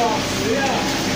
啊，谁呀？